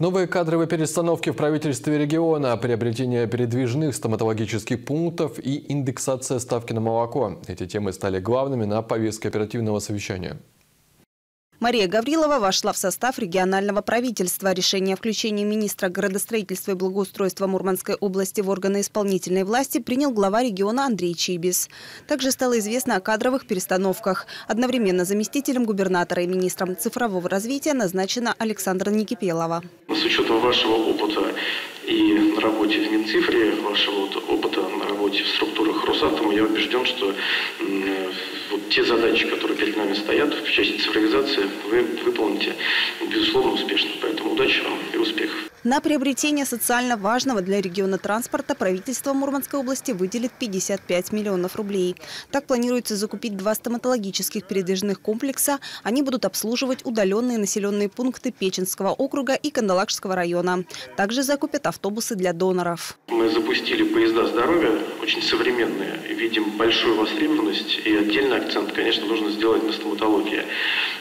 Новые кадровые перестановки в правительстве региона, приобретение передвижных стоматологических пунктов и индексация ставки на молоко. Эти темы стали главными на повестке оперативного совещания. Мария Гаврилова вошла в состав регионального правительства. Решение о включении министра градостроительства и благоустройства Мурманской области в органы исполнительной власти принял глава региона Андрей Чибис. Также стало известно о кадровых перестановках. Одновременно заместителем губернатора и министром цифрового развития назначена Александра Никипелова. С учетом вашего опыта и на работе в Минцифре, вашего опыта на работе в структурах Росатома, я убежден, что те задачи, которые перед нами стоят в части цифровизации, вы выполните, безусловно, успешно. Поэтому удачи вам и. На приобретение социально важного для региона транспорта правительство Мурманской области выделит 55 миллионов рублей. Так планируется закупить два стоматологических передвижных комплекса. Они будут обслуживать удаленные населенные пункты Печенского округа и Кандалакшского района. Также закупят автобусы для доноров. Мы запустили поезда здоровья, очень современные. Видим большую востребованность и отдельный акцент, конечно, нужно сделать на стоматологии.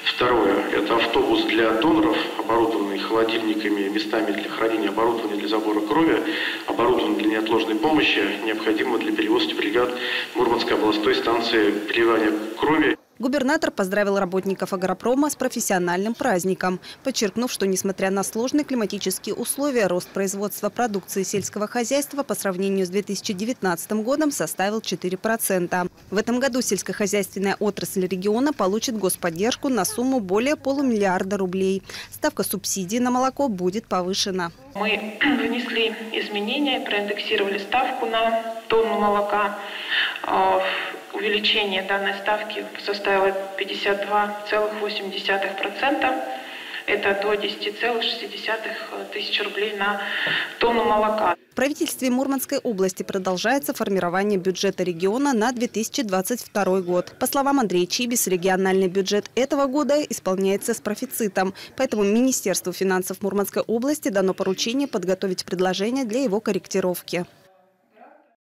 Второе – это автобус для доноров, оборудованный холодильниками, местами для хранения оборудования для забора крови, оборудование для неотложной помощи, необходимо для перевозки бригад Мурманской областной станции переливания крови. Губернатор поздравил работников агропрома с профессиональным праздником, подчеркнув, что несмотря на сложные климатические условия, рост производства продукции сельского хозяйства по сравнению с 2019 годом составил 4%. В этом году сельскохозяйственная отрасль региона получит господдержку на сумму более полумиллиарда рублей. Ставка субсидий на молоко будет повышена. Мы внесли изменения, проиндексировали ставку на тонну молока а, увеличение данной ставки составило 52,8%. Это до 10,6 тысяч рублей на тонну молока. В правительстве Мурманской области продолжается формирование бюджета региона на 2022 год. По словам Андрея Чибис, региональный бюджет этого года исполняется с профицитом. Поэтому Министерству финансов Мурманской области дано поручение подготовить предложение для его корректировки.